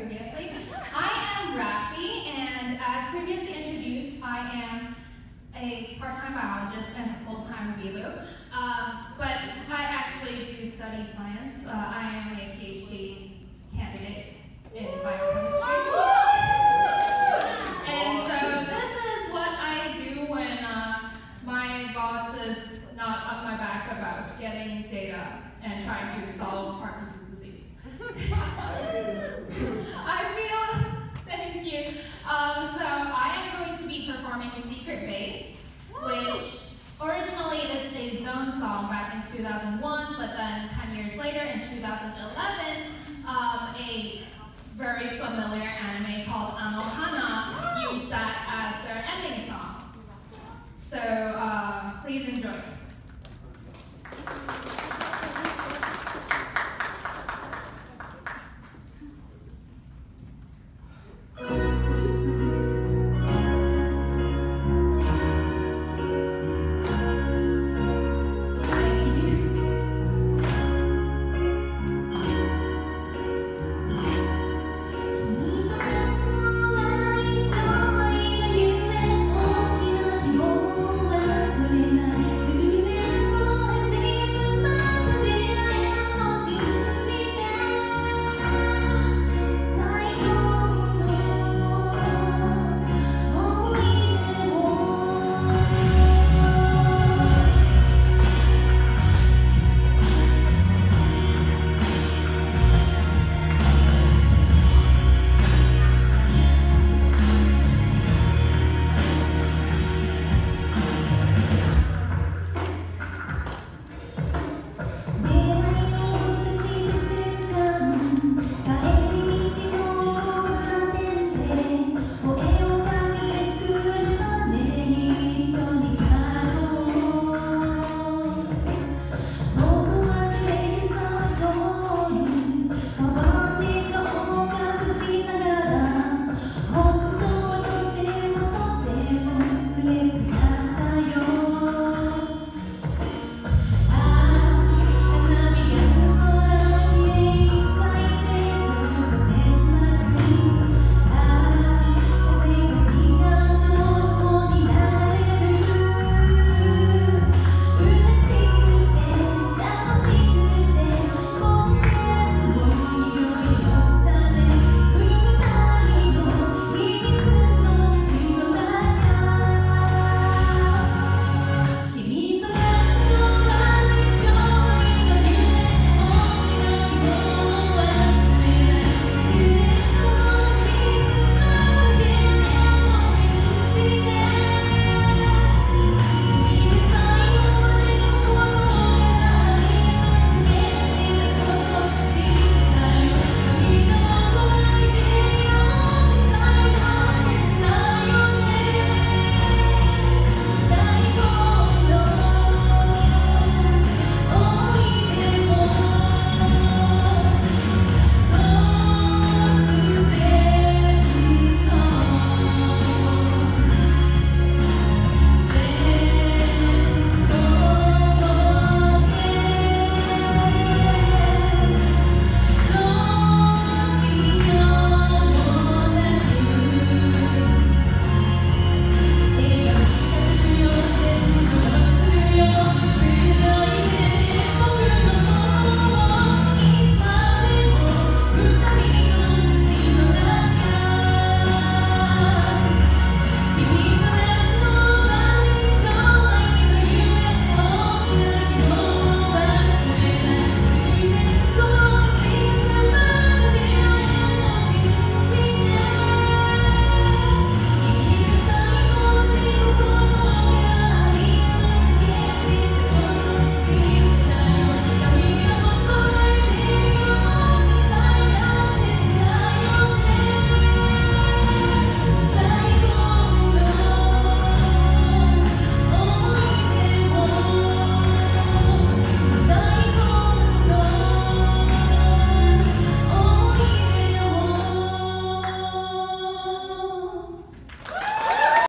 previously. I am Raphie, and as previously introduced, I am a part-time biologist and a full-time Bibu. Uh, but I actually do study science. Uh, I am a PhD candidate in biochemistry. And so this is what I do when uh, my boss is not up my back about getting data and trying to solve Parkinson's 2001, but then 10 years later in 2011, um, a very familiar anime called Anohana used that as their ending song. So